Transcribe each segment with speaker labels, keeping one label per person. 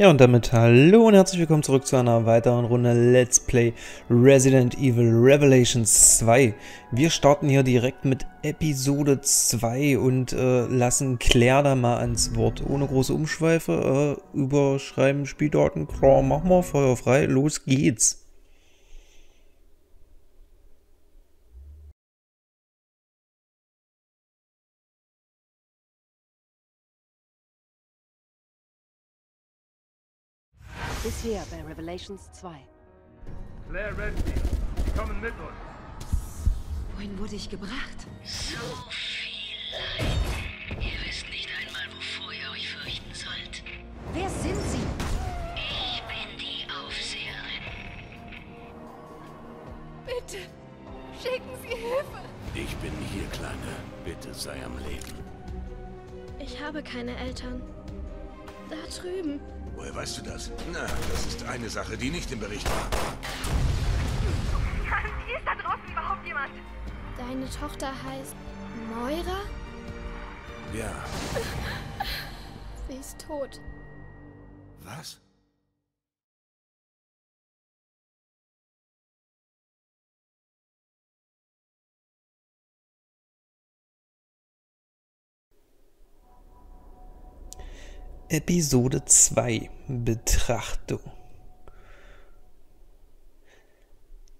Speaker 1: Ja, und damit hallo und herzlich willkommen zurück zu einer weiteren Runde Let's Play Resident Evil Revelations 2. Wir starten hier direkt mit Episode 2 und äh, lassen Claire da mal ans Wort. Ohne große Umschweife, äh, überschreiben Spieldaten, klar, machen wir, Feuer frei, los geht's.
Speaker 2: Bisher bei Revelations 2.
Speaker 3: Claire Redfield, Sie kommen mit uns.
Speaker 2: Wohin wurde ich gebracht?
Speaker 4: So
Speaker 5: weißt du das? Na, das ist eine Sache, die nicht im Bericht war.
Speaker 6: Ist da draußen überhaupt jemand? Deine Tochter heißt Moira?
Speaker 5: Ja.
Speaker 6: Sie ist tot.
Speaker 5: Was?
Speaker 1: Episode 2 Betrachtung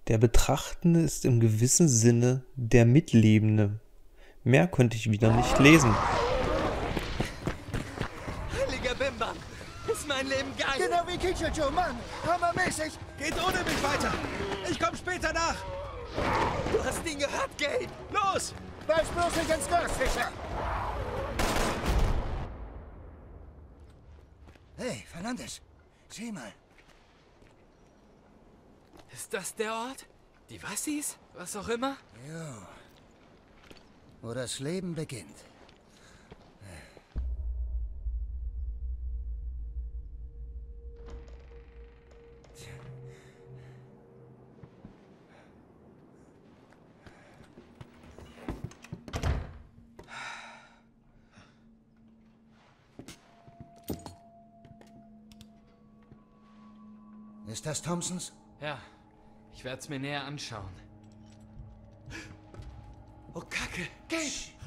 Speaker 1: Der Betrachtende ist im gewissen Sinne der Mitlebende. Mehr könnte ich wieder nicht lesen.
Speaker 7: Heiliger Bimbam! Ist mein Leben geil!
Speaker 8: Genau wie Kichicho, Mann! Hammermäßig!
Speaker 7: Geht ohne mich weiter! Ich komm später nach! Du hast ihn gehört, Gabe! Los!
Speaker 8: Weiß bloß nicht ins Gas, Fischer! Hey, Fernandes, sieh mal.
Speaker 7: Ist das der Ort? Die Wassis? Was auch immer?
Speaker 8: Jo. Wo das Leben beginnt. Thompsons?
Speaker 7: Ja, ich werde es mir näher anschauen. Oh, Kacke! Gabe!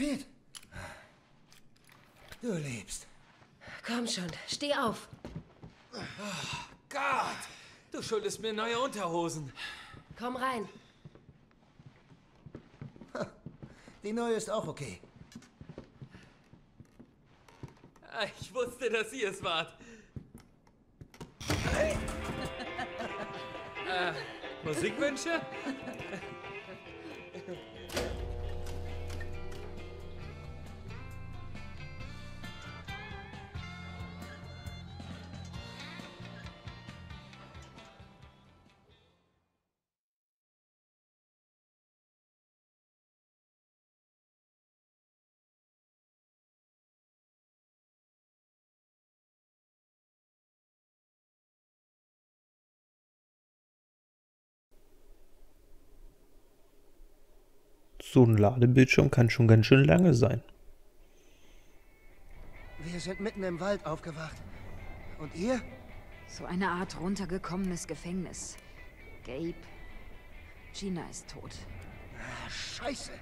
Speaker 8: Redfield? Du lebst.
Speaker 2: Komm schon, steh auf.
Speaker 7: Gott! Du schuldest mir neue Unterhosen.
Speaker 2: Komm rein.
Speaker 8: Die neue ist auch okay.
Speaker 7: Ich wusste, dass ihr es wart. äh, Musikwünsche?
Speaker 1: So ein Ladebildschirm kann schon ganz schön lange sein.
Speaker 8: Wir sind mitten im Wald aufgewacht. Und ihr?
Speaker 9: So eine Art runtergekommenes Gefängnis. Gabe. Gina ist tot.
Speaker 8: Ah, scheiße.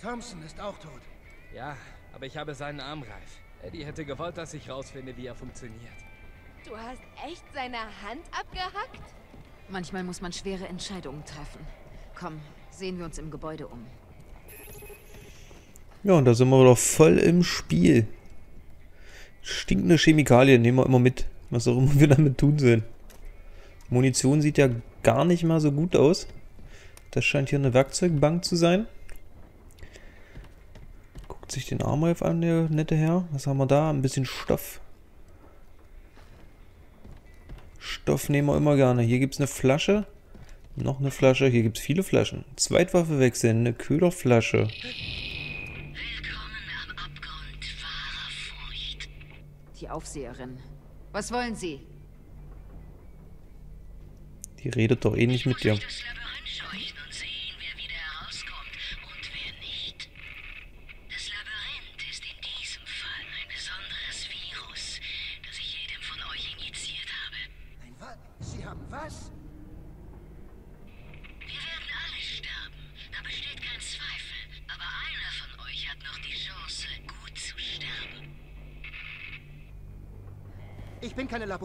Speaker 8: Thompson ist auch tot.
Speaker 7: Ja, aber ich habe seinen Armreif. Eddie hätte gewollt, dass ich rausfinde, wie er funktioniert.
Speaker 6: Du hast echt seine Hand abgehackt?
Speaker 9: Manchmal muss man schwere Entscheidungen treffen. Komm, sehen wir uns im Gebäude um.
Speaker 1: Ja, und da sind wir wieder voll im Spiel. Stinkende Chemikalien nehmen wir immer mit. Was auch immer wir damit tun sollen. Munition sieht ja gar nicht mal so gut aus. Das scheint hier eine Werkzeugbank zu sein. Guckt sich den Armreif an, der nette Herr. Was haben wir da? Ein bisschen Stoff. Stoff nehmen wir immer gerne. Hier gibt es eine Flasche. Noch eine Flasche. Hier gibt es viele Flaschen. Zweitwaffe wechseln. Eine Köderflasche.
Speaker 4: Willkommen am Abgrund wahrer Furcht.
Speaker 9: Die Aufseherin. Was wollen Sie?
Speaker 1: Die redet doch eh nicht mit dir.
Speaker 4: Das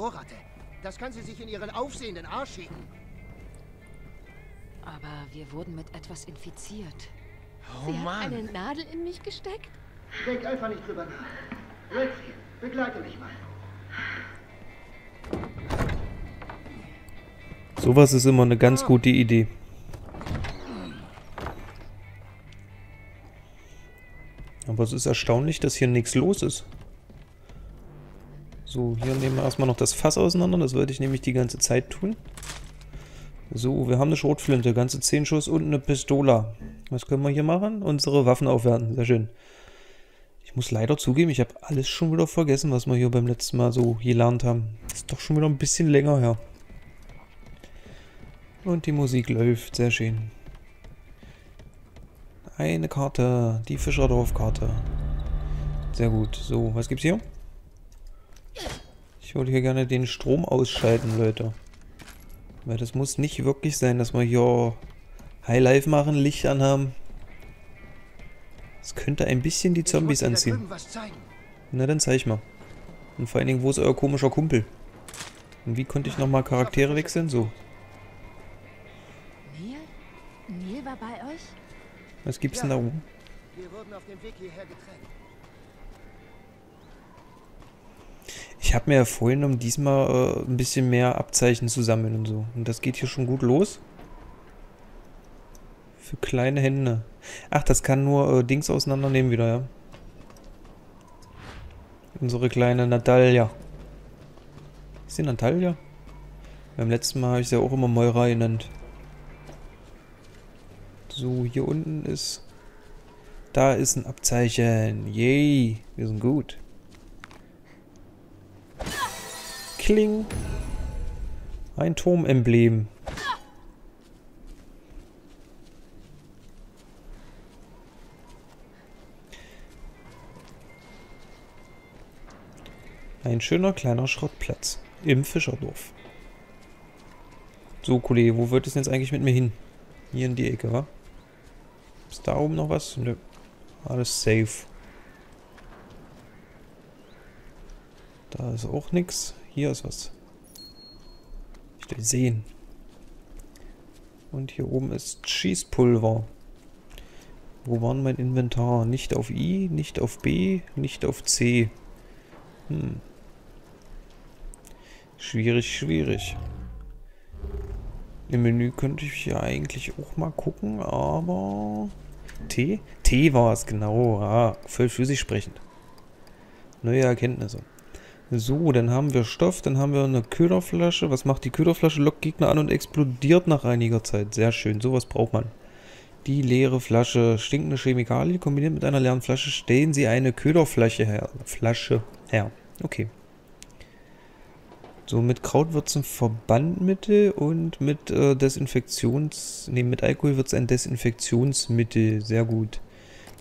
Speaker 8: Laborratte. Das kann sie sich in ihren aufsehenden Arsch schicken.
Speaker 9: Aber wir wurden mit etwas infiziert.
Speaker 7: Oh
Speaker 6: Sie hat
Speaker 7: Mann.
Speaker 6: eine Nadel in mich gesteckt?
Speaker 8: Denk einfach nicht drüber nach. Redfield, begleite mich mal.
Speaker 1: Sowas ist immer eine ganz gute Idee. Aber es ist erstaunlich, dass hier nichts los ist. So, hier nehmen wir erstmal noch das Fass auseinander. Das wollte ich nämlich die ganze Zeit tun. So, wir haben eine Schrotflinte, ganze 10 Schuss und eine Pistola. Was können wir hier machen? Unsere Waffen aufwerten. Sehr schön. Ich muss leider zugeben, ich habe alles schon wieder vergessen, was wir hier beim letzten Mal so gelernt haben. Ist doch schon wieder ein bisschen länger her. Und die Musik läuft, sehr schön. Eine Karte, die Fischerdorf-Karte. Sehr gut. So, was gibt's hier? Ich würde hier gerne den Strom ausschalten, Leute. Weil das muss nicht wirklich sein, dass wir hier Highlife machen, Licht anhaben. Das könnte ein bisschen die Zombies anziehen. Na, dann zeig mal. Und vor allen Dingen, wo ist euer komischer Kumpel? Und wie konnte ich nochmal Charaktere wechseln? So.
Speaker 6: Neil? Neil war bei euch?
Speaker 1: Was gibt's denn da oben?
Speaker 8: Wir wurden auf dem Weg hierher getrennt.
Speaker 1: Ich habe mir ja vorhin um diesmal äh, ein bisschen mehr Abzeichen zu sammeln und so. Und das geht hier schon gut los. Für kleine Hände. Ach, das kann nur äh, Dings auseinandernehmen wieder, ja. Unsere kleine Natalia. Ist sie Natalia? Beim letzten Mal habe ich sie ja auch immer Moira genannt. So, hier unten ist... Da ist ein Abzeichen. Yay, wir sind gut. Kling. Ein Turmemblem. Ein schöner kleiner Schrottplatz im Fischerdorf. So, Kollege, wo wird es jetzt eigentlich mit mir hin? Hier in die Ecke, wa? Ist da oben noch was? Nö. Alles safe. Da ist auch nichts. Hier ist was. Ich will sehen. Und hier oben ist Schießpulver. Wo war mein Inventar? Nicht auf I, nicht auf B, nicht auf C. Hm. Schwierig, schwierig. Im Menü könnte ich ja eigentlich auch mal gucken, aber... T? T war es, genau. Ah, voll für sich sprechend. Neue Erkenntnisse. So, dann haben wir Stoff, dann haben wir eine Köderflasche. Was macht die Köderflasche? Lockt Gegner an und explodiert nach einiger Zeit. Sehr schön, sowas braucht man. Die leere Flasche. Stinkende Chemikalie kombiniert mit einer leeren Flasche. Stellen Sie eine Köderflasche her. Flasche her. Okay. So, mit Kraut wird es ein Verbandmittel und mit äh, Desinfektions... Ne, mit Alkohol wird es ein Desinfektionsmittel. Sehr gut.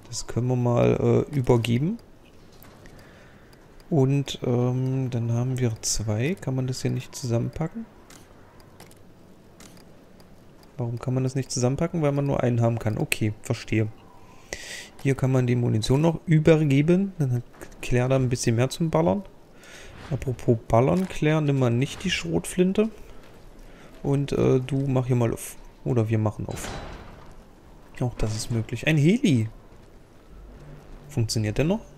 Speaker 1: Das können wir mal äh, übergeben. Und ähm, dann haben wir zwei. Kann man das hier nicht zusammenpacken? Warum kann man das nicht zusammenpacken? Weil man nur einen haben kann. Okay, verstehe. Hier kann man die Munition noch übergeben. Dann hat Claire da ein bisschen mehr zum Ballern. Apropos Ballern, Claire, nimm mal nicht die Schrotflinte. Und äh, du mach hier mal auf. Oder wir machen auf. Auch das ist möglich. Ein Heli. Funktioniert der noch?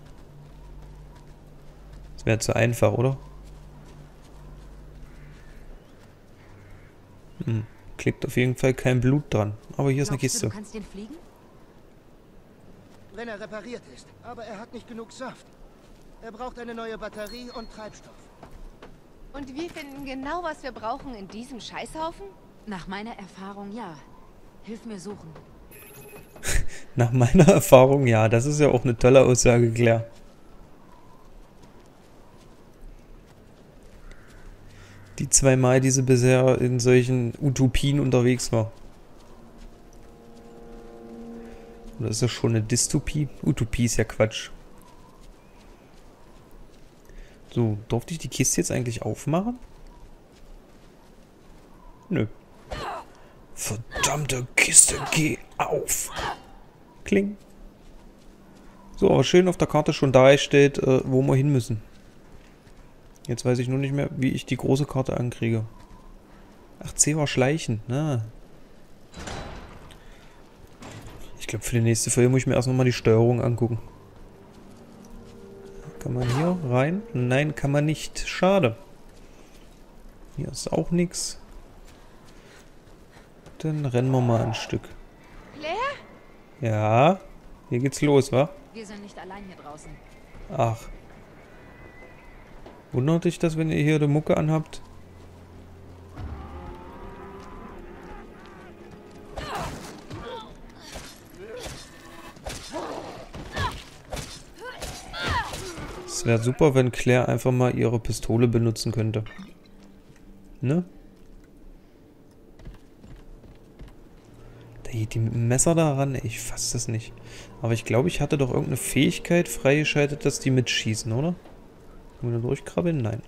Speaker 1: Das wäre zu einfach, oder? Hm. Klebt auf jeden Fall kein Blut dran. Aber hier ist eine
Speaker 9: Glaubst du,
Speaker 1: Kiste.
Speaker 9: du kannst den fliegen?
Speaker 8: Wenn er repariert ist. Aber er hat nicht genug Saft. Er braucht eine neue Batterie und Treibstoff.
Speaker 10: Und wir finden genau, was wir brauchen in diesem Scheißhaufen?
Speaker 9: Nach meiner Erfahrung ja. Hilf mir suchen.
Speaker 1: Nach meiner Erfahrung ja. Das ist ja auch eine tolle Aussage, Claire. Die zweimal, die sie bisher in solchen Utopien unterwegs war. Oder ist das schon eine Dystopie? Utopie ist ja Quatsch. So, durfte ich die Kiste jetzt eigentlich aufmachen? Nö. Verdammte Kiste, geh auf! Kling. So, aber schön auf der Karte schon da steht, äh, wo wir hin müssen. Jetzt weiß ich nur nicht mehr, wie ich die große Karte ankriege. Ach, C war Schleichen. Na. Ich glaube, für die nächste Folge muss ich mir erst nochmal die Steuerung angucken. Kann man hier rein? Nein, kann man nicht. Schade. Hier ist auch nichts. Dann rennen wir mal ein Stück.
Speaker 10: Claire?
Speaker 1: Ja, hier geht's los, wa?
Speaker 9: Wir sind nicht allein hier draußen.
Speaker 1: Ach. Wundert dich das, wenn ihr hier die Mucke anhabt? Es wäre super, wenn Claire einfach mal ihre Pistole benutzen könnte. Ne? Da geht die mit dem Messer daran. Ich fasse das nicht. Aber ich glaube, ich hatte doch irgendeine Fähigkeit freigeschaltet, dass die mitschießen, oder? Können wir da durchkrabbeln? Nein.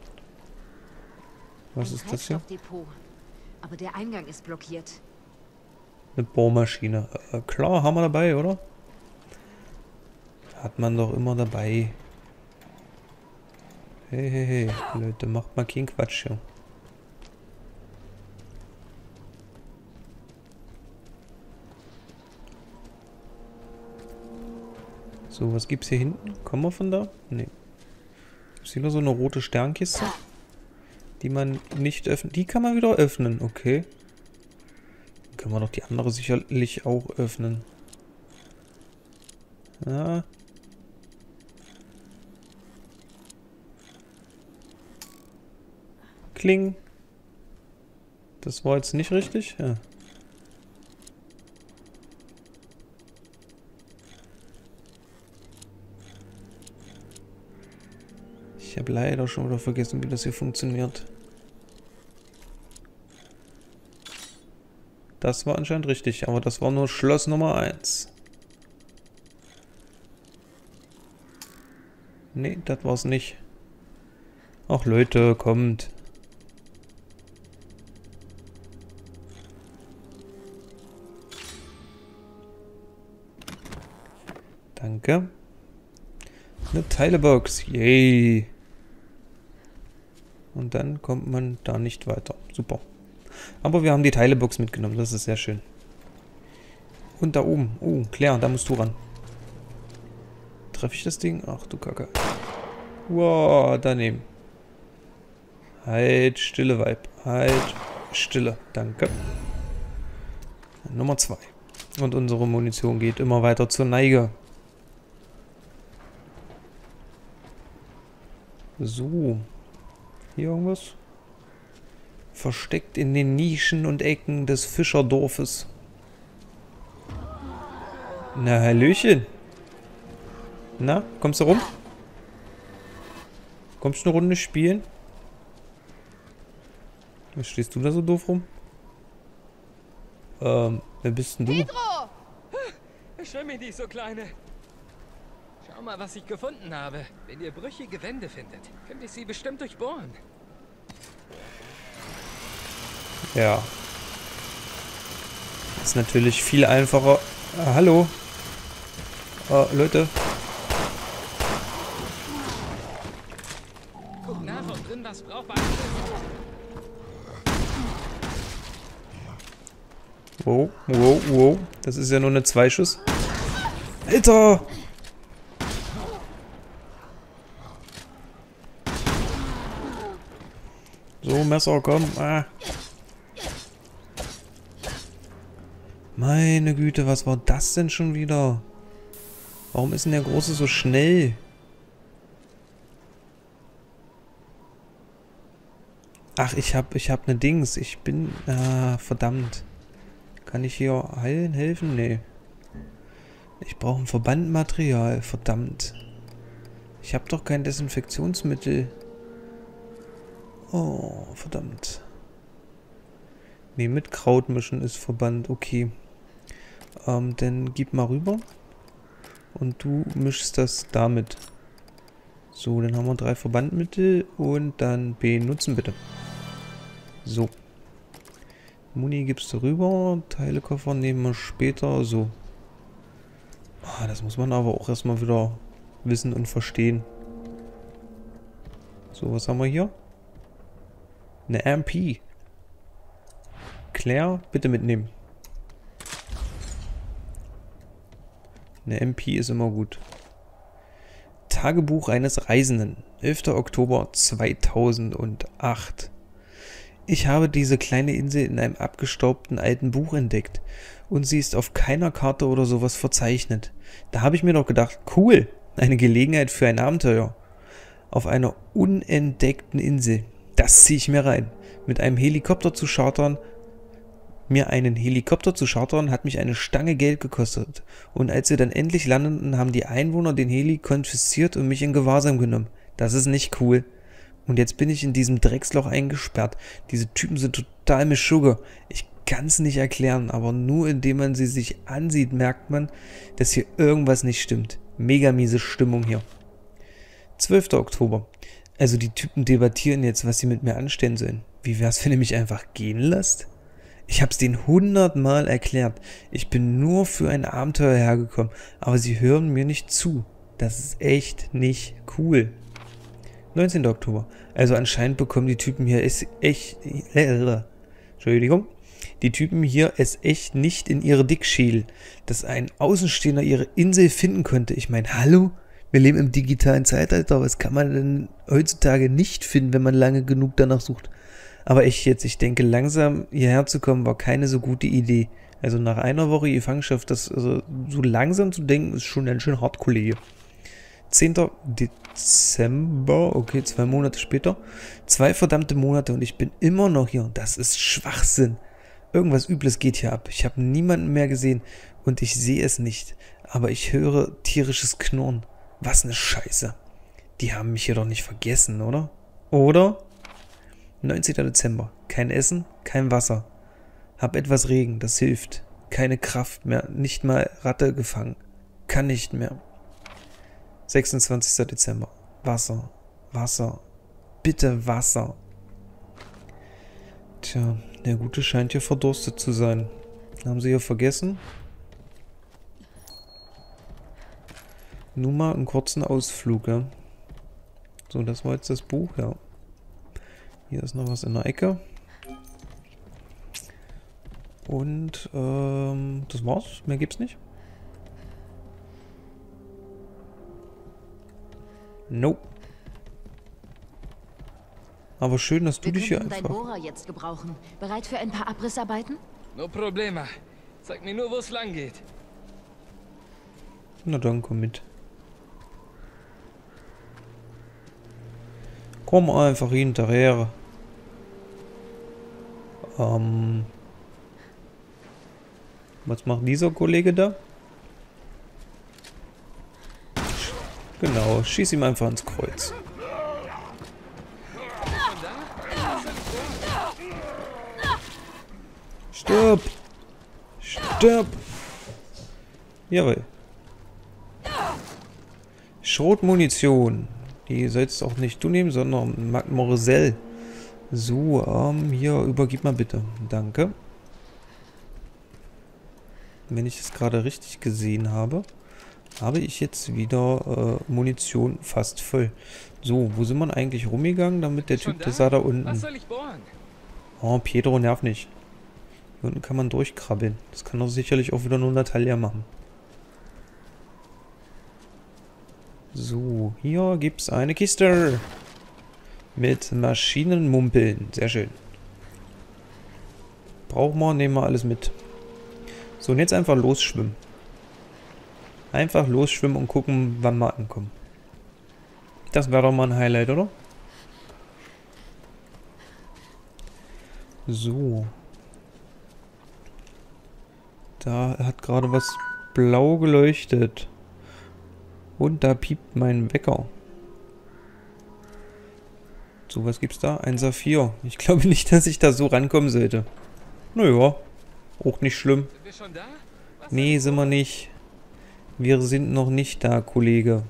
Speaker 1: Was
Speaker 9: Ein
Speaker 1: ist das hier?
Speaker 9: Aber der Eingang ist blockiert.
Speaker 1: Eine Bohrmaschine. Äh, klar, haben wir dabei, oder? Hat man doch immer dabei. Hey, hey, hey, Leute, macht mal keinen Quatsch hier. So, was gibt's hier hinten? Kommen wir von da? Nee. Hier nur so eine rote Sternkiste? Die man nicht öffnen... Die kann man wieder öffnen, okay. Dann können wir doch die andere sicherlich auch öffnen. Ja. Kling. Das war jetzt nicht richtig? Ja. Ich habe leider schon wieder vergessen, wie das hier funktioniert. Das war anscheinend richtig, aber das war nur Schloss Nummer 1. Nee, das war's nicht. Ach Leute, kommt. Danke. Eine Teilebox. Yay. Und dann kommt man da nicht weiter. Super. Aber wir haben die Teilebox mitgenommen. Das ist sehr schön. Und da oben. Oh, Claire, da musst du ran. Treffe ich das Ding? Ach du Kacke. Wow, daneben. Halt, stille Weib. Halt, stille. Danke. Nummer zwei. Und unsere Munition geht immer weiter zur Neige. So. Hier irgendwas? Versteckt in den Nischen und Ecken des Fischerdorfes. Na, Hallöchen. Na, kommst du rum? Kommst du eine Runde spielen? Was stehst du da so doof rum? Ähm, wer bist denn du?
Speaker 11: Pedro! Schwimm mich so kleine. Schau mal, was ich gefunden habe. Wenn ihr brüchige Wände findet, könnte ich sie bestimmt durchbohren.
Speaker 1: Ja. Ist natürlich viel einfacher. Ah, hallo. Ah, Leute.
Speaker 11: Guck nach, ob drin was brauchbar.
Speaker 1: Wow, wow, wow. Das ist ja nur eine Zweischuss. Alter! Messer, komm. Ah. Meine Güte, was war das denn schon wieder? Warum ist denn der Große so schnell? Ach, ich hab, ich hab ne Dings. Ich bin... Ah, verdammt. Kann ich hier heilen, helfen? Nee. Ich brauche ein Verbandmaterial. Verdammt. Ich habe doch kein Desinfektionsmittel. Oh, verdammt. Nee, mit Kraut mischen ist Verband. Okay. Ähm, dann gib mal rüber. Und du mischst das damit. So, dann haben wir drei Verbandmittel und dann benutzen bitte. So. Muni gibst du rüber. Teilekoffer nehmen wir später. So. Ah, das muss man aber auch erstmal wieder wissen und verstehen. So, was haben wir hier? Eine MP. Claire, bitte mitnehmen. Eine MP ist immer gut. Tagebuch eines Reisenden. 11. Oktober 2008. Ich habe diese kleine Insel in einem abgestaubten alten Buch entdeckt und sie ist auf keiner Karte oder sowas verzeichnet. Da habe ich mir doch gedacht, cool, eine Gelegenheit für ein Abenteuer. Auf einer unentdeckten Insel. Das ziehe ich mir rein. Mit einem Helikopter zu chartern mir einen Helikopter zu chartern, hat mich eine Stange Geld gekostet. Und als wir dann endlich landeten, haben die Einwohner den Heli konfisziert und mich in Gewahrsam genommen. Das ist nicht cool. Und jetzt bin ich in diesem Drecksloch eingesperrt. Diese Typen sind total mit Sugar. Ich kann es nicht erklären, aber nur indem man sie sich ansieht, merkt man, dass hier irgendwas nicht stimmt. Mega miese Stimmung hier. 12. Oktober. Also die Typen debattieren jetzt, was sie mit mir anstellen sollen. Wie wär's, wenn ihr mich einfach gehen lasst? Ich hab's denen hundertmal erklärt. Ich bin nur für ein Abenteuer hergekommen, aber sie hören mir nicht zu. Das ist echt nicht cool. 19. Oktober. Also anscheinend bekommen die Typen hier es echt... Entschuldigung. Die Typen hier es echt nicht in ihre Dickschädel, dass ein Außenstehender ihre Insel finden könnte. Ich meine, hallo? Wir leben im digitalen Zeitalter. Was kann man denn heutzutage nicht finden, wenn man lange genug danach sucht? Aber ich jetzt, ich denke, langsam hierher zu kommen, war keine so gute Idee. Also nach einer Woche Gefangenschaft, das also so langsam zu denken, ist schon ein schön hart, Kollege. 10. Dezember, okay, zwei Monate später. Zwei verdammte Monate und ich bin immer noch hier. Das ist Schwachsinn. Irgendwas Übles geht hier ab. Ich habe niemanden mehr gesehen und ich sehe es nicht. Aber ich höre tierisches Knurren. Was eine Scheiße. Die haben mich hier doch nicht vergessen, oder? Oder? 19. Dezember. Kein Essen, kein Wasser. Hab etwas Regen, das hilft. Keine Kraft mehr, nicht mal Ratte gefangen. Kann nicht mehr. 26. Dezember. Wasser, Wasser, bitte Wasser. Tja, der Gute scheint hier verdurstet zu sein. Haben sie hier vergessen? Nun mal einen kurzen Ausflug, ja. So, das war jetzt das Buch, ja. Hier ist noch was in der Ecke. Und ähm, das war's. Mehr gibt's nicht. Nope. Aber schön, dass du
Speaker 9: Wir
Speaker 1: dich hier
Speaker 9: dein
Speaker 1: einfach...
Speaker 9: Bohrer jetzt gebrauchen. Bereit für ein paar Abrissarbeiten?
Speaker 11: No problema. Zeig mir nur, wo es lang geht.
Speaker 1: Na dann, komm mit. Komm einfach hinterher. Ähm... Was macht dieser Kollege da? Genau, schieß ihm einfach ins Kreuz. Stirb! Stirb! Jawohl. Schrotmunition. Die sollst auch nicht du nehmen, sondern Mademoiselle. So, ähm, hier, übergib mal bitte. Danke. Wenn ich es gerade richtig gesehen habe, habe ich jetzt wieder äh, Munition fast voll. So, wo sind wir eigentlich rumgegangen, damit der Typ, der sah da unten. Oh, Pietro, nerv nicht. Hier unten kann man durchkrabbeln. Das kann doch sicherlich auch wieder nur Natalia machen. So, hier gibt es eine Kiste. Mit Maschinenmumpeln. Sehr schön. Brauchen wir, nehmen wir alles mit. So, und jetzt einfach losschwimmen. Einfach losschwimmen und gucken, wann wir ankommen. Das wäre doch mal ein Highlight, oder? So. Da hat gerade was blau geleuchtet. Und da piept mein Wecker. So, was gibt's da? Ein Saphir. Ich glaube nicht, dass ich da so rankommen sollte. Naja, auch nicht schlimm.
Speaker 11: Sind wir schon da? Was
Speaker 1: Nee, sind wir nicht. Wir sind noch nicht da, Kollege.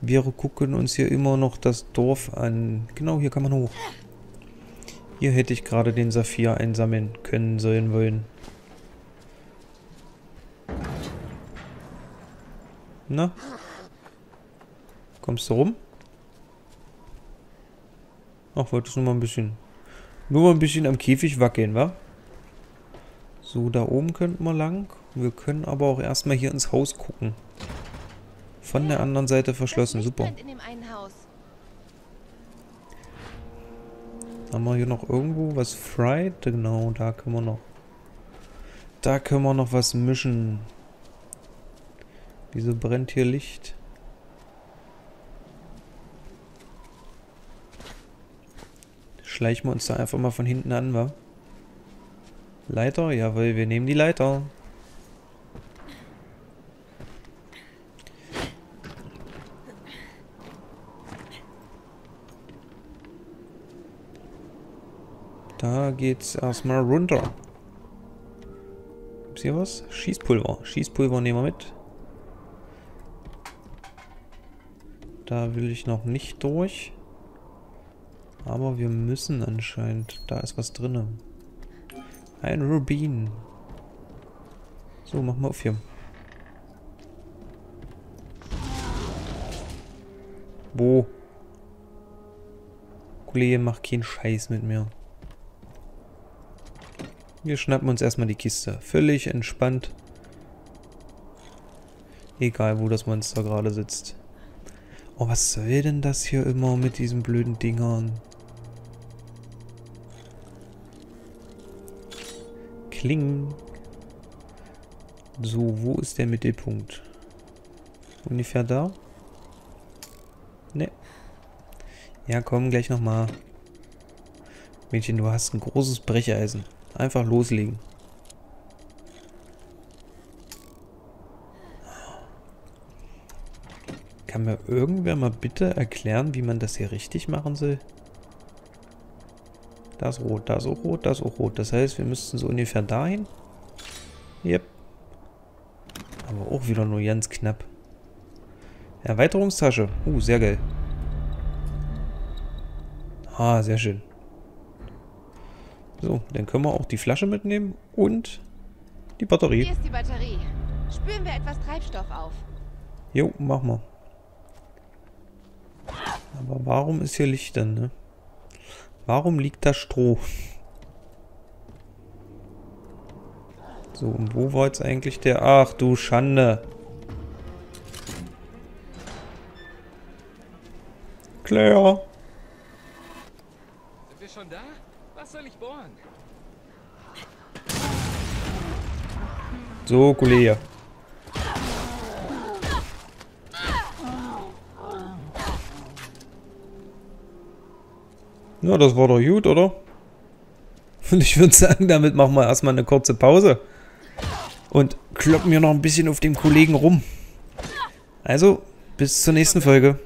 Speaker 1: Wir gucken uns hier immer noch das Dorf an. Genau, hier kann man hoch. Hier hätte ich gerade den Saphir einsammeln können sollen wollen. Na? Kommst du rum? Ach, wolltest du nur mal ein bisschen... Nur mal ein bisschen am Käfig wackeln, wa? So, da oben könnten wir lang. Wir können aber auch erstmal hier ins Haus gucken. Von der anderen Seite verschlossen, super. Haben wir hier noch irgendwo was fried? Genau, da können wir noch... Da können wir noch was mischen. Wieso brennt hier Licht? Schleichen wir uns da einfach mal von hinten an, wa? Leiter? Jawohl, wir nehmen die Leiter. Da geht's erstmal runter. Gibt's hier was? Schießpulver. Schießpulver nehmen wir mit. Da will ich noch nicht durch. Aber wir müssen anscheinend. Da ist was drin. Ein Rubin. So, mach mal auf hier. Wo? Kollege, mach keinen Scheiß mit mir. Wir schnappen uns erstmal die Kiste. Völlig entspannt. Egal, wo das Monster gerade sitzt. Oh, was soll denn das hier immer mit diesen blöden Dingern? Kling. So, wo ist der Mittelpunkt? Ungefähr da? Ne. Ja, komm, gleich nochmal. Mädchen, du hast ein großes Brecheisen. Einfach loslegen. Kann mir irgendwer mal bitte erklären, wie man das hier richtig machen soll? Da ist rot, da ist auch rot, da ist auch rot. Das heißt, wir müssten so ungefähr dahin. Yep. Aber auch wieder nur ganz knapp. Erweiterungstasche. Uh, sehr geil. Ah, sehr schön. So, dann können wir auch die Flasche mitnehmen und die Batterie.
Speaker 10: Hier ist die Batterie. Spüren wir etwas Treibstoff auf.
Speaker 1: Jo, machen wir. Aber warum ist hier Licht denn, ne? Warum liegt da Stroh? So, und wo war jetzt eigentlich der... Ach du Schande. Claire.
Speaker 11: Sind wir schon da? Was soll ich bohren?
Speaker 1: So, Kollege. Ja, das war doch gut, oder? Und ich würde sagen, damit machen wir erstmal eine kurze Pause. Und kloppen wir noch ein bisschen auf dem Kollegen rum. Also, bis zur nächsten Folge.